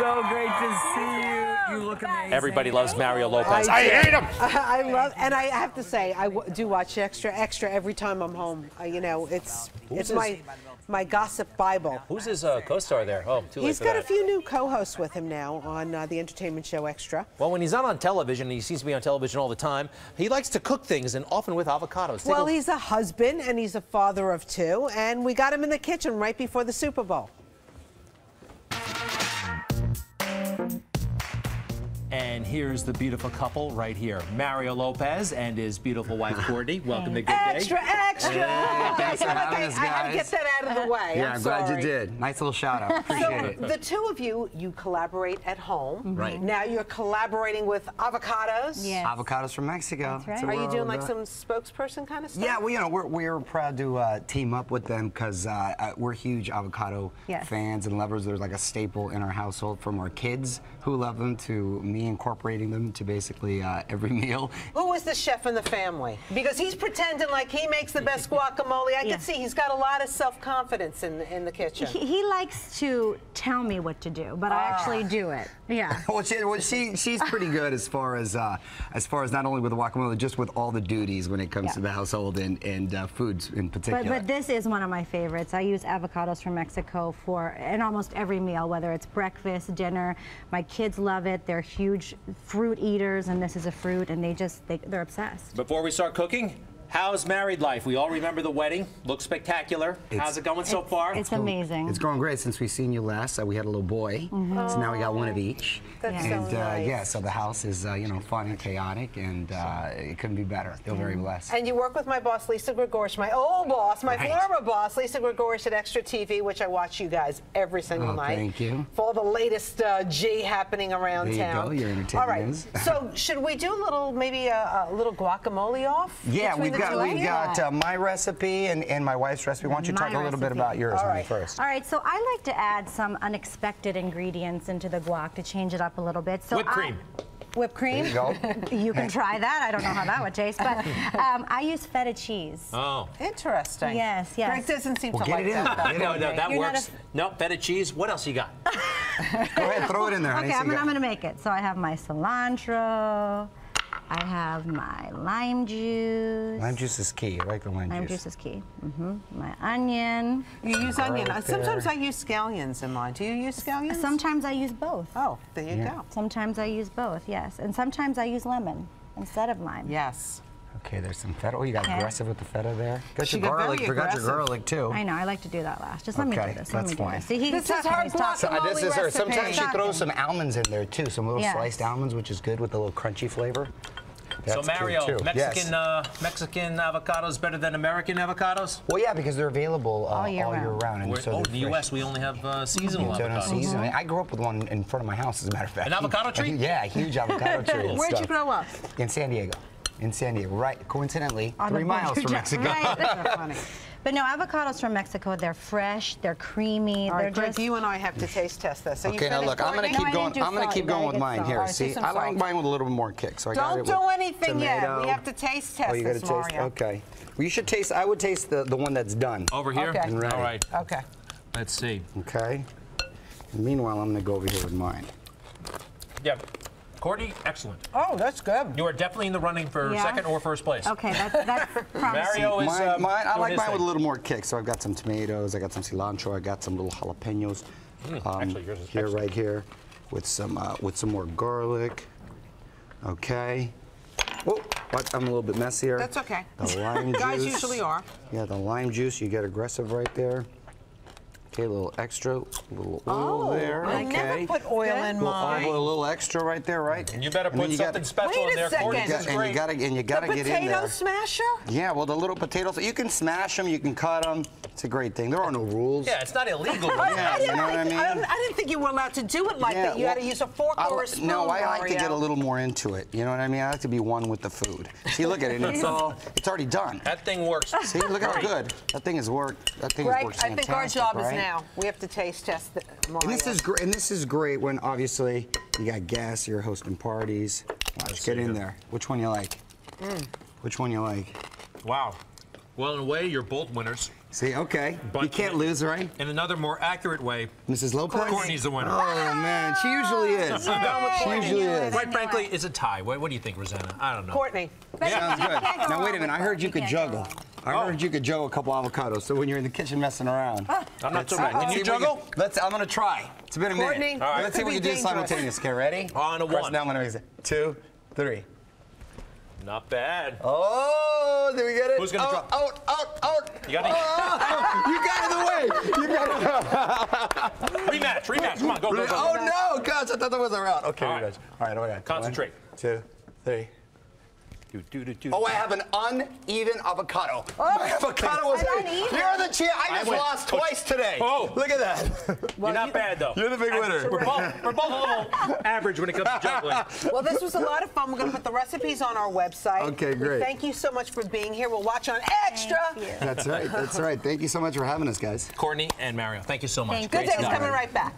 so great to see you. You look amazing. Everybody loves Mario Lopez. I I, hate him. I love, and I have to say, I w- do watch Extra Extra every time I'm home. Uh, you know, it's it's his- my my gossip bible. Who's his uh, co-star there? Oh, too late He's for got a few new co-hosts with him now on uh, the entertainment show Extra. Well, when he's not on television, he seems to be on television all the time. He likes to cook things, and often with avocados. Take Well, a- he's a husband and he's a father of two, and we got him in the kitchen right before the Super Bowl. And here's the beautiful couple right here, Mario Lopez and his beautiful wife Courtney. Welcome to Good Day. Extra, extra! I thanks feel for like having I, us, I had to get that out of the way. Yeah, I'm, I'm, glad you did. Nice little shout out. Appreciate it. The two of you, you collaborate at home. Right. Now you're collaborating with avocados. Yes. Avocados from Mexico. That's right. So Are you doing like some spokesperson kind of stuff? Yeah, well, you know, we're, we're proud to uh, team up with them because uh, uh, we're huge avocado Yes. fans and lovers. They're like a staple in our household from our kids who love them to me incorporating them to basically uh, every meal. Who is the chef in the family? Because he's pretending like he makes the best guacamole. I Yeah. can see he's got a lot of self-confidence in in the kitchen. He, he likes to tell me what to do, but I actually do it. Yeah. Well, she, well, she she's pretty good as far as uh, as far as not only with the guacamole, just with all the duties when it comes Yeah. to the household and and uh, foods in particular. But, but this is one of my favorites. I use avocados from Mexico for in almost every meal, whether it's breakfast, dinner. My kids love it. They're huge fruit eaters, and this is a fruit, and they just they, they're obsessed. Before we start cooking, how's married life? We all remember the wedding. Looks spectacular. how's it going so far? It's amazing. It's going great since we've seen you last. Uh, we had a little boy, so now we got one of each. That's Yeah. so and uh, yeah, so the house is uh, you know fun and chaotic, and uh, it couldn't be better. Feel very blessed. And you work with my boss, Lisa Gregorisch, my old boss, my Right. former boss, Lisa Gregorisch at Extra TV, which I watch you guys every single Oh, night. thank you. For all the latest uh, G happening around There you town. go, your All right. entertainment is. so should we do a little, maybe a, a little guacamole off? yeah, we've the got we've got uh, my recipe and, and my wife's recipe. Why don't you My talk a little bit about yours All right. first? All right, so I like to add some unexpected ingredients into the guac to change it up a little bit. So Whipped I- cream. whipped cream. There you go. You can try that. I don't know how that would taste, but um, I use feta cheese. oh. Interesting. Yes, yes. Greg doesn't seem Well, to get like it in that. there. though. Get it No, no, that You're works. No, feta cheese. What else you got? Go ahead, throw it in there, honey. Okay, I'm, gonna- I'm gonna make it. So I have my cilantro. I have my lime juice. Lime juice is key. I like the lime, Lime juice. Lime juice is key. hmm My onion. You use onion. Right Sometimes. I use scallions in mine. Do you use scallions? Sometimes I use both. Oh, there you Yeah. go. Sometimes I use both, yes. And sometimes I use lemon instead of lime. Yes. Okay, there's some feta. Oh, you got Okay. aggressive with the feta there. Got She your got garlic. Forgot your garlic too. I know, I like to do that last. Just let me Okay, do this. Let that's me do fine. this. See, he This can is talk her he's talking. So, uh, this is her. Sometimes she throws some almonds in there too, some little Yes. sliced almonds, which is good with a little crunchy flavor. So That's good, Mario, too. Mexican Yes. uh, Mexican avocados better than American avocados? Well, yeah, because they're available uh, All year round. and We're- so oh, in the. U.S. we only have uh, seasonal So no avocados. season. I grew up with one in front of my house, as a matter of fact. An avocado tree? Yeah, a huge avocado tree. Where'd you grow up? In San Diego. In San Diego, right? Coincidentally, On three miles from Mexico. right. Funny. But no, avocados from Mexico, they're fresh, they're creamy, All they're right, Greg, you and I have to taste test this. Are you Okay, now look, I'm gonna keep No, going. I'm gonna keep going with mine salt. here. All right, See, I like mine with a little bit more kick. So I got Don't it do with anything yet. tomato. We have to taste test Oh, you this, gotta taste. Mario. Okay. Well, you should taste. I would taste the the one that's done. Over here? Okay. All right. Okay. Let's see. Okay. Meanwhile, I'm gonna go over here with mine. Yeah. Courtney, excellent. Oh, that's good. You are definitely in the running for Yeah? second or first place. Okay, that, that's promising. Mario is Mine, uh, mine, I like mine thing. with a little more kick. So I've got some tomatoes, I got some cilantro, I got some little jalapenos. um, Mm, actually, yours is here, excellent. right here, with some uh, with some more garlic. Okay. Oh, but I'm a little bit messier. That's okay. The lime juice. Guys usually are. Yeah, the lime juice. You get aggressive right there. Okay, a little extra, a little oil Oh, there. I okay. never put oil in little mine. olive oil, a little extra right there, right? And you better put you something gotta- special Wait in a there, Courtney. second. This and, is and great. you gotta and you gotta the get in there. potato there. smasher? Yeah, well, the little potatoes, you can smash them, you can cut them. It's a great thing. There are no rules. Yeah, it's not illegal. I, Yeah, I didn't you know what I think, mean? I, I didn't think you were allowed to do it like Yeah, that. You had to use a fork I or li- a spoon. No, I like to get a little more into it. You know what I mean? I like to be one with the food. See, look at it. It's all, it's already done. That thing works. See, look how good. That thing has worked. That thing has Greg, worked I think our fantastic, job is right? Now. We have to taste test the Mario. And this is great. And this is great when obviously you got guests, you're hosting parties. Just get in there. Which one you like? Mm. Which one you like? Wow. Well, in a way, you're both winners. See, okay. But- you can't lose, right? In another more accurate way, Mrs. Lopez? Courtney's the winner. Oh, man. She usually is. She usually is. Quite frankly, it's a tie. What, what do you think, Rosanna? I don't know. Courtney. Sounds good. Now, wait a minute. I heard you Courtney. could Can't go juggle. Wrong. I oh. heard you could juggle a couple avocados. So when you're in the kitchen messing around. Ah. I'm not so let's- bad. Can you see if we juggle? can- Let's. I'm gonna try. It's been a minute. Courtney, All right. Let's see this if we could can be do dangerous. simultaneous. Okay, ready? On a Press one. Down when I make it. Two, three. Not bad. Oh, did we get it? Who's gonna oh, out, draw? Oh, out, out, out. You got it? Oh, you got it away. You got it. rematch, rematch. Come on, go, go, go. Oh no, gosh! I thought that was a round. Okay, All right. rematch. All right, okay. Concentrate. One, two, three. Do, do, do, do. Oh, I have an uneven avocado. Oh. My avocado was. An uneven? You're the champ. I just win. lost twice today. Oh. look at that. You're not you- bad, though. You're the big winner. We're both, we're both a little average when it comes to juggling. Well, this was a lot of fun. We're going to put the recipes on our website. Okay, We great. Thank you so much for being here. We'll watch on Extra. Thank. That's right. That's right. Thank you so much for having us, guys. Courtney and Mario, thank you so much. Thank Good Great days stuff. coming right back.